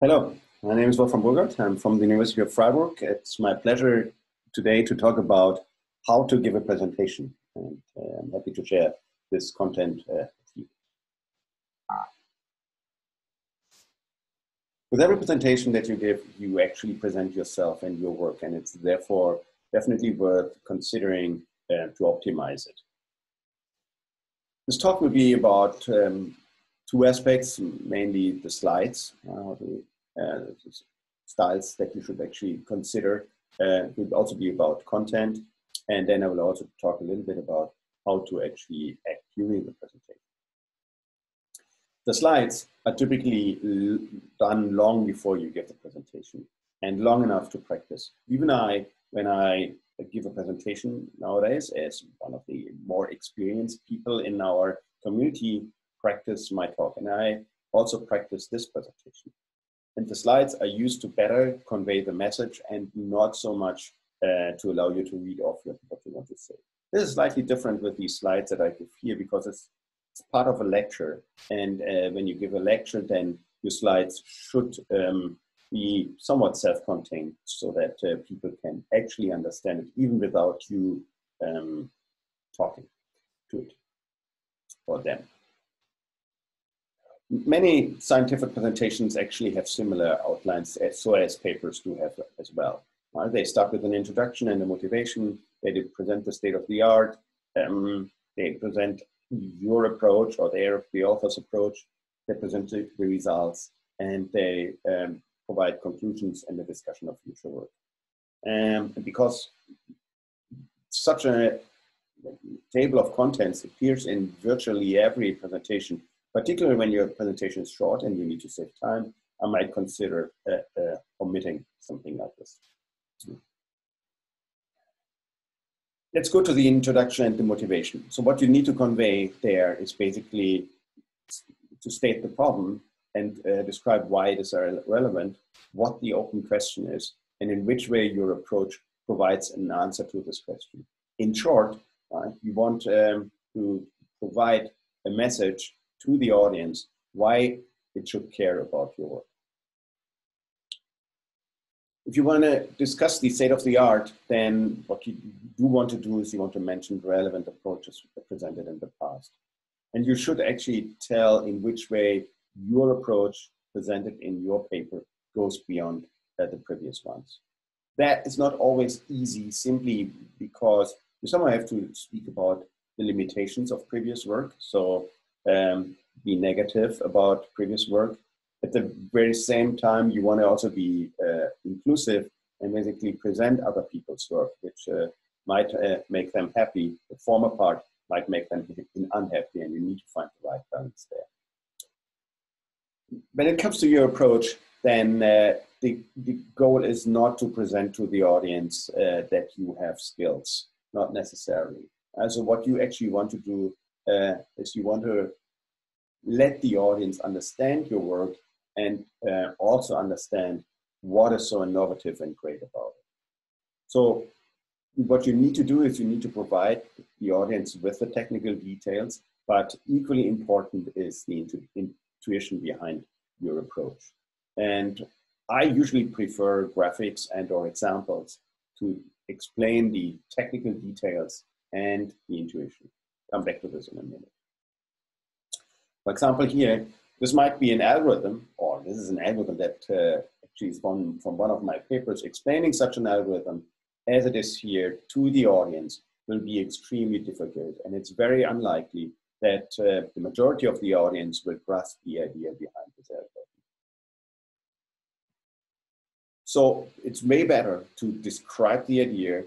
Hello, my name is Wolfram Burgard. I'm from the University of Freiburg. It's my pleasure today to talk about how to give a presentation. And uh, I'm happy to share this content uh, with you. With every presentation that you give, you actually present yourself and your work, and it's therefore definitely worth considering uh, to optimize it. This talk will be about um, two aspects, mainly the slides, uh, the uh, styles that you should actually consider. Uh, it will also be about content, and then I will also talk a little bit about how to actually act during the presentation. The slides are typically done long before you give the presentation and long enough to practice. Even I, when I give a presentation nowadays as one of the more experienced people in our community, practice my talk. And I also practice this presentation. And the slides are used to better convey the message and not so much uh, to allow you to read off what you want to say. This is slightly different with these slides that I give here because it's, it's part of a lecture. And uh, when you give a lecture, then your slides should um, be somewhat self-contained so that uh, people can actually understand it even without you um, talking to it or them. Many scientific presentations actually have similar outlines, as, so as papers do have as well. Uh, they start with an introduction and a motivation. They present the state of the art. Um, they present your approach or their, the author's approach. They present the results and they um, provide conclusions and a discussion of future work. Um, because such a table of contents appears in virtually every presentation, particularly when your presentation is short and you need to save time, I might consider uh, uh, omitting something like this. Let's go to the introduction and the motivation. So what you need to convey there is basically to state the problem and uh, describe why it is relevant, what the open question is, and in which way your approach provides an answer to this question. In short, uh, you want um, to provide a message to the audience why it should care about your work. If you want to discuss the state of the art, then what you do want to do is you want to mention relevant approaches presented in the past. And you should actually tell in which way your approach presented in your paper goes beyond uh, the previous ones. That is not always easy simply because you somehow have to speak about the limitations of previous work. So um, be negative about previous work. At the very same time, you want to also be uh, inclusive and basically present other people's work, which uh, might uh, make them happy. The former part might make them unhappy, and you need to find the right balance there. When it comes to your approach, then uh, the, the goal is not to present to the audience uh, that you have skills, not necessarily. Uh, so what you actually want to do uh, is you want to let the audience understand your work and uh, also understand what is so innovative and great about it. So what you need to do is you need to provide the audience with the technical details, but equally important is the intu intuition behind your approach. And I usually prefer graphics and or examples to explain the technical details and the intuition. Come back to this in a minute. For example, here, this might be an algorithm, or this is an algorithm that uh, actually is from, from one of my papers explaining such an algorithm as it is here to the audience will be extremely difficult. And it's very unlikely that uh, the majority of the audience will grasp the idea behind this algorithm. So it's way better to describe the idea,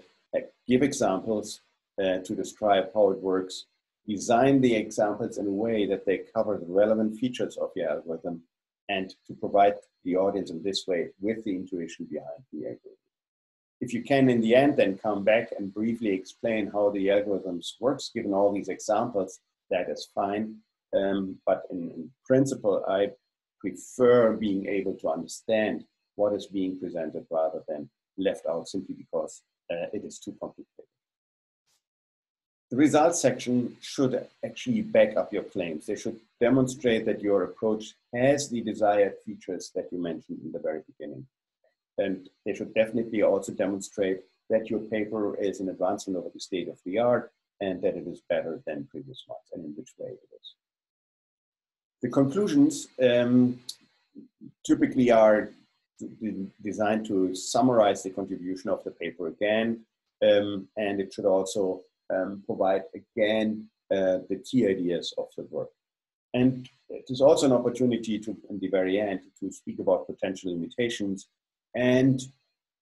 give examples uh, to describe how it works, design the examples in a way that they cover the relevant features of your algorithm and to provide the audience in this way with the intuition behind the algorithm. If you can, in the end, then come back and briefly explain how the algorithms works, given all these examples, that is fine. Um, but in, in principle, I prefer being able to understand what is being presented rather than left out simply because uh, it is too complicated. The results section should actually back up your claims. They should demonstrate that your approach has the desired features that you mentioned in the very beginning. And they should definitely also demonstrate that your paper is an advancement over the state of the art and that it is better than previous ones and in which way it is. The conclusions um, typically are designed to summarize the contribution of the paper again, um, and it should also um, provide again uh, the key ideas of the work. And it is also an opportunity to, in the very end, to speak about potential limitations and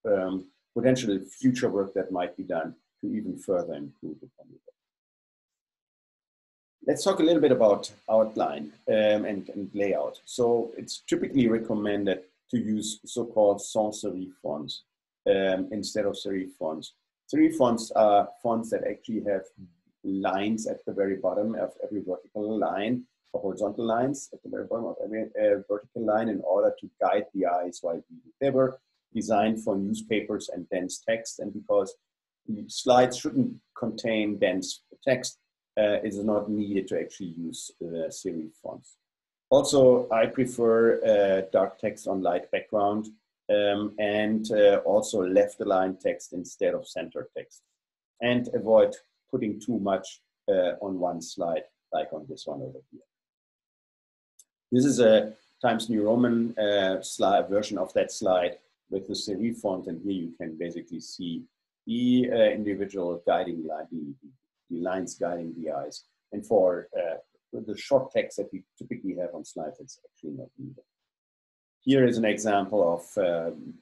um, potential future work that might be done to even further improve upon it. Let's talk a little bit about outline um, and, and, layout. So it's typically recommended to use so-called sans serif fonts um, instead of serif fonts. Serif fonts are fonts that actually have lines at the very bottom of every vertical line, or horizontal lines at the very bottom of every uh, vertical line in order to guide the eyes while reading. They were designed for newspapers and dense text, and because slides shouldn't contain dense text, uh, it is not needed to actually use uh, serif fonts. Also, I prefer uh, dark text on light background um, and uh, also left aligned text instead of center text. And avoid putting too much uh, on one slide, like on this one over here. This is a Times New Roman uh, slide, version of that slide with the serif font, and here you can basically see the uh, individual guiding line, the, the, lines guiding the eyes. And for uh, the short text that we typically have on slides, it's actually not needed. Here is an example of um,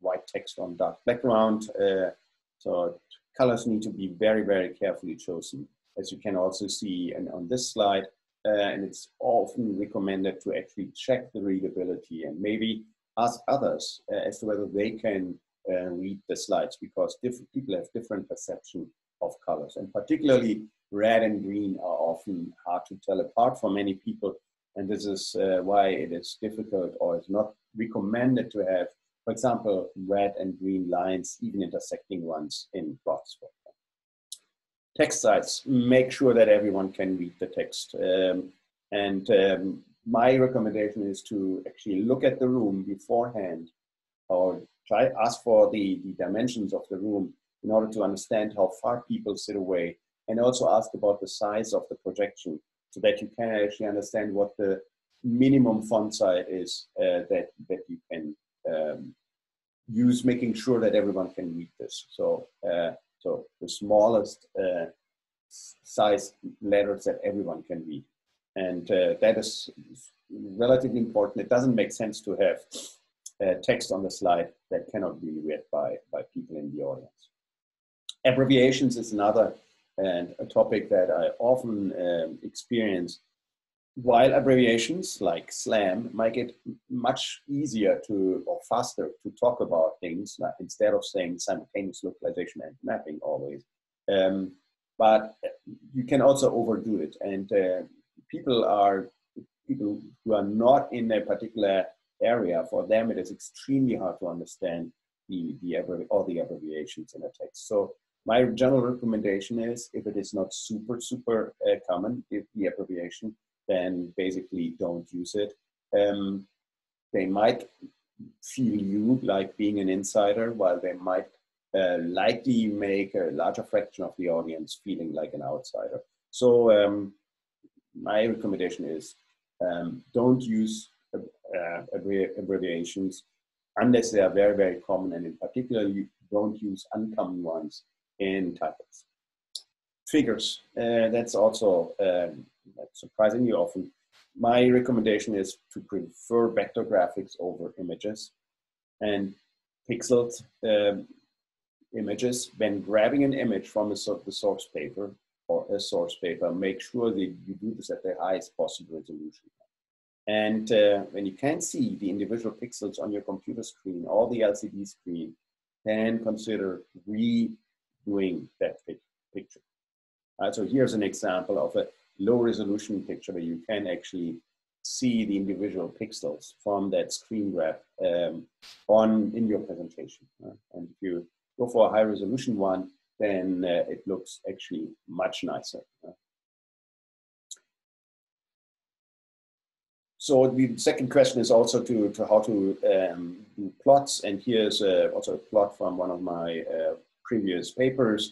white text on dark background. Uh, so colors need to be very, very carefully chosen, as you can also see and on this slide. Uh, and it's often recommended to actually check the readability and maybe ask others uh, as to whether they can uh, read the slides because different people have different perception of colors. And particularly red and green are often hard to tell apart for many people and this is uh, why it is difficult or it's not recommended to have, for example, red and green lines, even intersecting ones in plots. Text size, make sure that everyone can read the text. Um, and um, my recommendation is to actually look at the room beforehand or try ask for the, the dimensions of the room in order to understand how far people sit away and also ask about the size of the projection so that you can actually understand what the minimum font size is uh, that, that you can um, use, making sure that everyone can read this. So, uh, so the smallest uh, size letters that everyone can read. And uh, that is relatively important. It doesn't make sense to have uh, text on the slide that cannot be read by, by people in the audience. Abbreviations is another and a topic that I often um, experience. While abbreviations like SLAM make it much easier to or faster to talk about things like, instead of saying simultaneous localization and mapping always. Um, but you can also overdo it, and uh, people are people who are not in a particular area. For them, it is extremely hard to understand the the all the abbreviations in a text. So my general recommendation is if it is not super, super uh, common, if the abbreviation, then basically don't use it. Um, they might feel you like being an insider, while they might uh, likely make a larger fraction of the audience feeling like an outsider. So um, my recommendation is um, don't use uh, abbreviations unless they are very, very common, and in particular, you don't use uncommon ones in titles. Figures, uh, that's also um, surprisingly often. My recommendation is to prefer vector graphics over images and pixeled um, images. When grabbing an image from the, the source paper or a source paper, make sure that you do this at the highest possible resolution. And uh, when you can't see the individual pixels on your computer screen or the LCD screen, then consider re doing that picture. So here's an example of a low resolution picture where you can actually see the individual pixels from that screen grab um, on in your presentation. And if you go for a high resolution one, then uh, it looks actually much nicer. So the second question is also to, to how to um, do plots. And here's uh, also a plot from one of my uh, previous papers.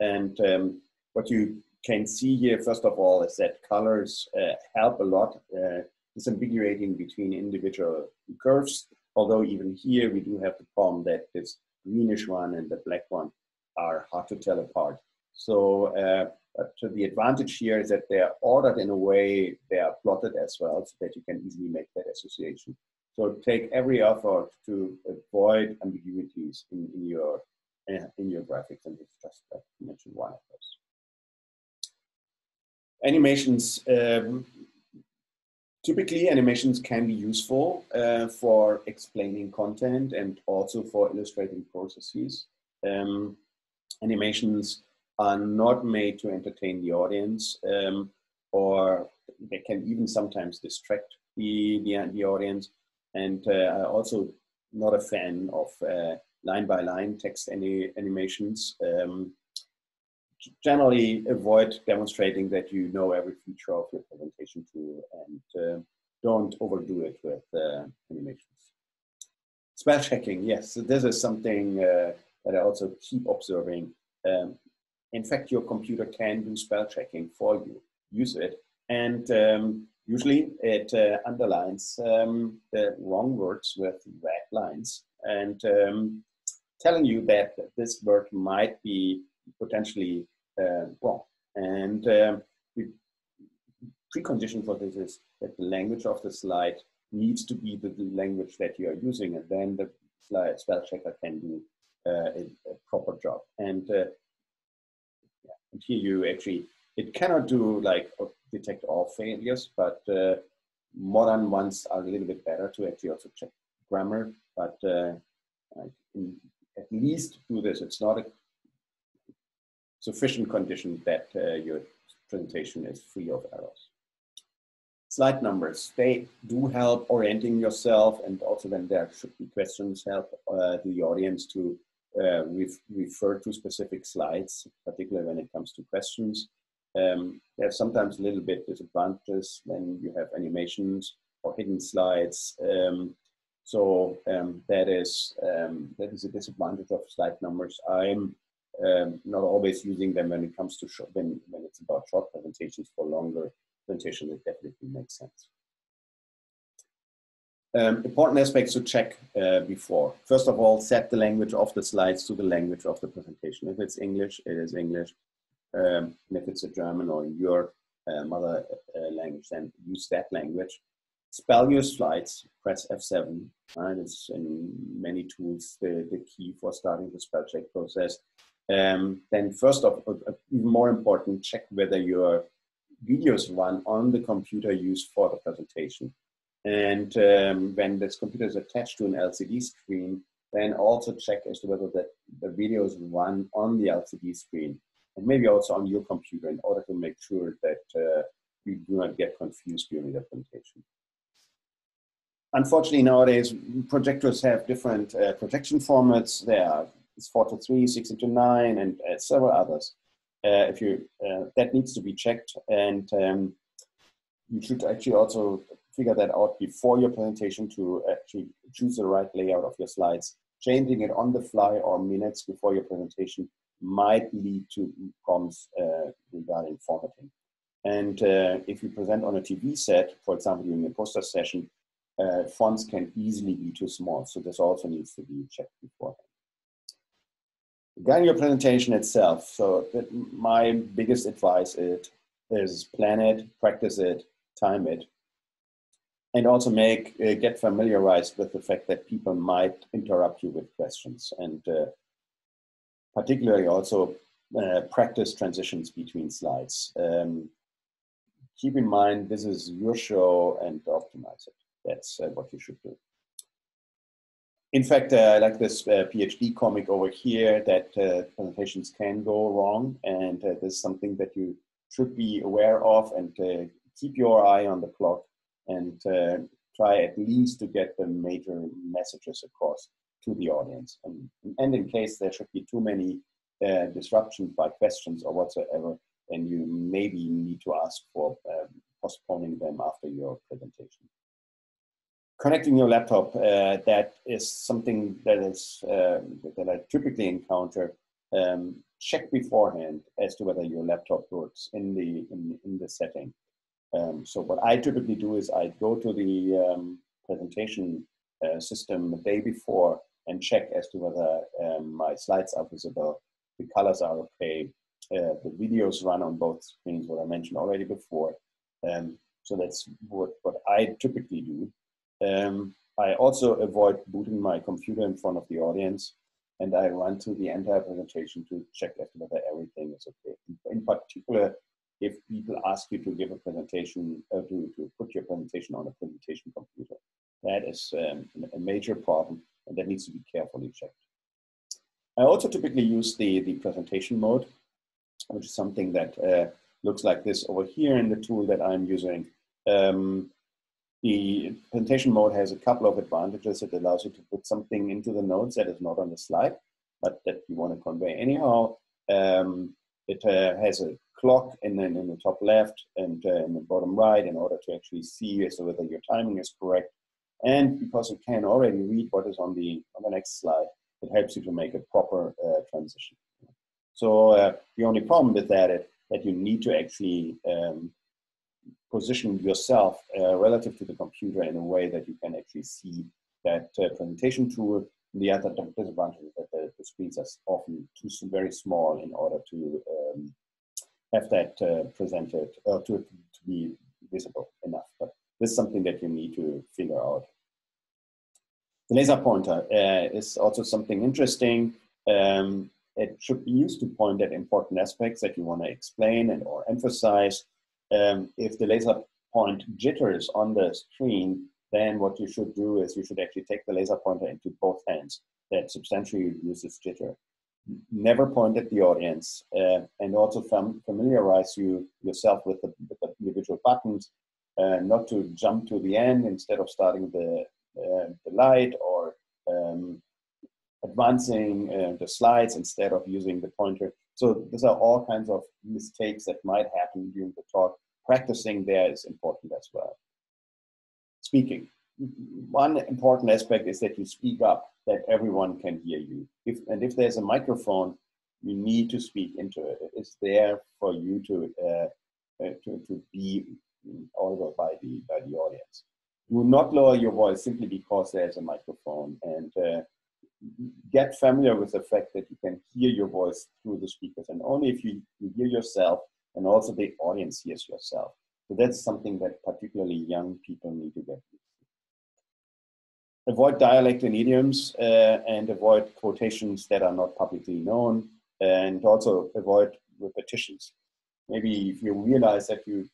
And um, what you can see here, first of all, is that colors uh, help a lot uh, disambiguating between individual curves. Although even here we do have the problem that this greenish one and the black one are hard to tell apart. So uh, the advantage here is that they're ordered in a way they are plotted as well so that you can easily make that association. So take every effort to avoid ambiguities in, in your in your graphics and it's just uh, mention one of those. Animations, um, typically animations can be useful uh, for explaining content and also for illustrating processes. Um, animations are not made to entertain the audience, um, or they can even sometimes distract the, the, the audience. And uh, also not a fan of uh, line by line text any animations. Um, generally avoid demonstrating that you know every feature of your presentation tool and uh, don't overdo it with uh, animations. Spell checking, yes, this is something uh, that I also keep observing. Um, in fact, your computer can do spell checking for you. Use it. And um, usually it uh, underlines um, the wrong words with red lines and um, telling you that this word might be potentially uh, wrong. And um, the precondition for this is that the language of the slide needs to be the language that you are using, and then the spell checker can do uh, a, a, proper job. And uh, and here you actually, it cannot do like detect all failures, but uh, modern ones are a little bit better to actually also check grammar, but uh, at least do this. It's not a sufficient condition that uh, your presentation is free of errors. Slide numbers, they do help orienting yourself and also when there should be questions help uh, the audience to uh, we've to specific slides, particularly when it comes to questions. Um, there's sometimes a little bit disadvantages when you have animations or hidden slides. Um, so um, that is um, that is a disadvantage of slide numbers. I'm um, not always using them when it comes to short, when when it's about short presentations. For longer presentations, it definitely makes sense. Um, important aspects to check uh, before. First of all, set the language of the slides to the language of the presentation. If it's English, it is English. Um, and if it's a German or your uh, mother uh, language, then use that language. Spell your slides, press F7. Right? It's in many tools the, the key for starting the spell check process. Um, then first of all, uh, even more important, check whether your videos run on the computer used for the presentation. And um, when this computer is attached to an LCD screen, then also check as to whether the, the videos run on the LCD screen and maybe also on your computer in order to make sure that uh, you do not get confused during the presentation. Unfortunately, nowadays, projectors have different uh, projection formats. There are it's 4 to 3, 6 to 9, and uh, several others. Uh, if you uh, That needs to be checked, and um, you should actually also figure that out before your presentation to actually choose the right layout of your slides. Changing it on the fly or minutes before your presentation might lead to problems uh, regarding formatting. And uh, if you present on a TV set, for example, during a poster session, uh, fonts can easily be too small. So this also needs to be checked beforehand. Regarding your presentation itself, so my biggest advice is, is plan it, practice it, time it, and also make uh, get familiarized with the fact that people might interrupt you with questions and uh, particularly also uh, practice transitions between slides um, keep in mind this is your show and optimize it that's uh, what you should do in fact uh, i like this uh, phd comic over here that presentations can go wrong and this is something that you should be aware of and keep your eye on the clock and uh, try at least to get the major messages across to the audience. And, and in case there should be too many uh, disruptions by questions or whatsoever, then you maybe need to ask for um, postponing them after your presentation. Connecting your laptop, uh, that is something that is uh, that I typically encounter. Um, check beforehand as to whether your laptop works in the in, in the setting. Um, so what I typically do is I go to the um, presentation uh, system the day before and check as to whether um, my slides are visible, the colors are okay, uh, the videos run on both screens, what I mentioned already before. Um, so that's what, what I typically do. Um, I also avoid booting my computer in front of the audience and I run through the entire presentation to check to whether everything is okay. In particular, if people ask you to give a presentation, uh, to, to put your presentation on a presentation computer. That is um, a major problem and that needs to be carefully checked. I also typically use the, the presentation mode, which is something that uh, looks like this over here in the tool that I'm using. Um, the presentation mode has a couple of advantages. It allows you to put something into the notes that is not on the slide, but that you want to convey anyhow. Um, it uh, has a clock in the, in the top left and uh, in the bottom right in order to actually see as to whether your timing is correct. And because it can already read what is on the, on the next slide, it helps you to make a proper uh, transition. So uh, the only problem with that is that you need to actually um, position yourself uh, relative to the computer in a way that you can actually see that uh, presentation tool. The other disadvantage is that the, the, screens are often too very small in order to um, have that uh, presented, or to, to be visible enough. But this is something that you need to figure out. The laser pointer uh, is also something interesting. Um, it should be used to point at important aspects that you want to explain and or emphasize. Um, if the laser point jitters on the screen, then what you should do is you should actually take the laser pointer into both hands. That substantially reduces jitter. Never point at the audience, uh, and also fam familiarize you yourself with the, with the individual buttons uh, not to jump to the end instead of starting the, uh, the light or um, advancing uh, the slides instead of using the pointer. So these are all kinds of mistakes that might happen during the talk. Practicing there is important as well. Speaking. One important aspect is that you speak up, that everyone can hear you. If, and if there's a microphone, you need to speak into it. It's there for you to, uh, uh, to, to be audible by the, by the audience. Do not lower your voice simply because there's a microphone and uh, get familiar with the fact that you can hear your voice through the speakers and only if you, you hear yourself and also the audience hears yourself. So that's something that particularly young people need to get used to. Avoid dialect and idioms uh, and avoid quotations that are not publicly known and also avoid repetitions. Maybe if you realize that you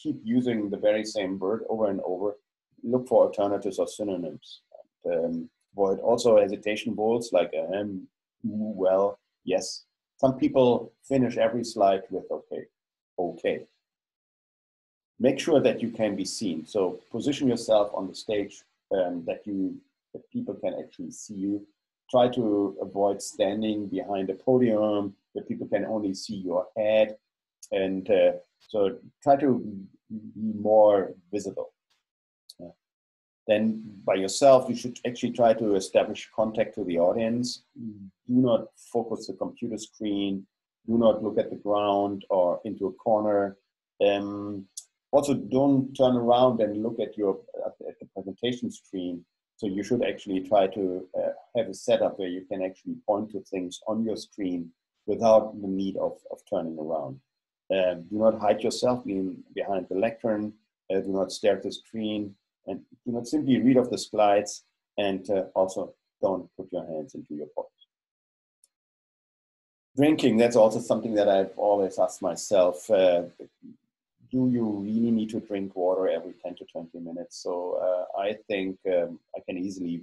keep using the very same word over and over, look for alternatives or synonyms. And, um, avoid also hesitation words like um, well, yes. Some people finish every slide with okay, okay. Make sure that you can be seen. So position yourself on the stage um, that you that people can actually see you. Try to avoid standing behind a podium where people can only see your head and uh, so try to be more visible. Then by yourself, you should actually try to establish contact to the audience. Do not focus the computer screen. Do not look at the ground or into a corner. Um, also, don't turn around and look at your at the presentation screen. So you should actually try to uh, have a setup where you can actually point to things on your screen without the need of, of turning around. Uh, do not hide yourself behind the lectern. Uh, do not stare at the screen. And do not simply read off the slides. And uh, also don't put your hands into your pockets. Drinking, that's also something that I've always asked myself. Uh, do you really need to drink water every 10 to 20 minutes? So uh, I think um, I can easily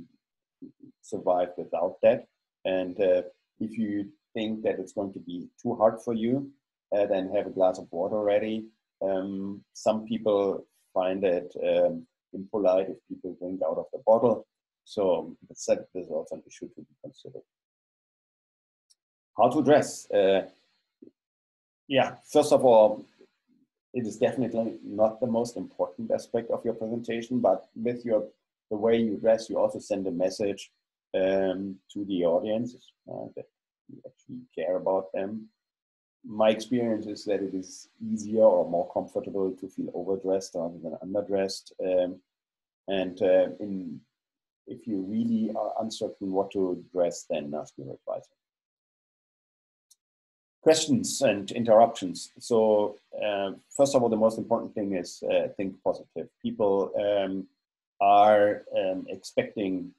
survive without that. And uh, if you think that it's going to be too hard for you, uh, then have a glass of water ready. Um, some people find it um, impolite if people drink out of the bottle. So that there's also an issue to be considered. how to dress. Uh, yeah, first of all, it is definitely not the most important aspect of your presentation, but with your the way you dress, you also send a message um, to the audience uh, that you actually care about them. My experience is that it is easier or more comfortable to feel overdressed rather than underdressed. Um, and uh, in, if you really are uncertain what to dress, then ask your advisor questions and interruptions. So uh, first of all, the most important thing is uh, think positive. People um, are um, expecting,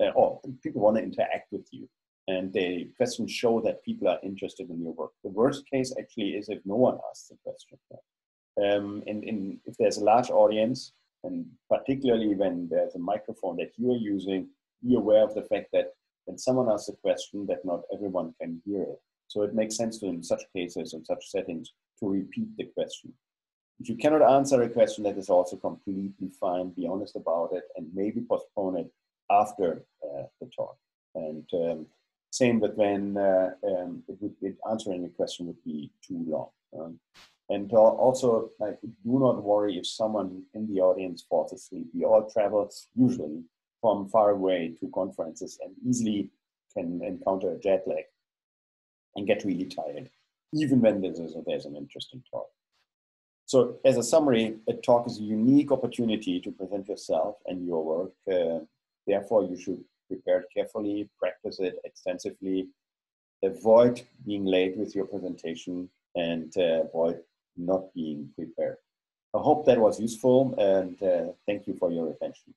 uh, or people want to interact with you, and the questions show that people are interested in your work. The worst case actually is if no one asks the question. Um, and, and if there's a large audience, and particularly when there's a microphone that you are using, be aware of the fact that when someone asks a question, that not everyone can hear it. So it makes sense to, in such cases, in such settings, to repeat the question. If you cannot answer a question, that is also completely fine. Be honest about it and maybe postpone it after uh, the talk. And um, same with when uh, um, it would be, answering a question would be too long. Um, and also, like, do not worry if someone in the audience falls asleep. We all travel usually from far away to conferences and easily can encounter a jet lag and get really tired, even when there's, a, there's an interesting talk. So as a summary, a talk is a unique opportunity to present yourself and your work. Uh, therefore, you should prepare it carefully, practice it extensively, avoid being late with your presentation, and uh, avoid not being prepared. I hope that was useful, and uh, thank you for your attention.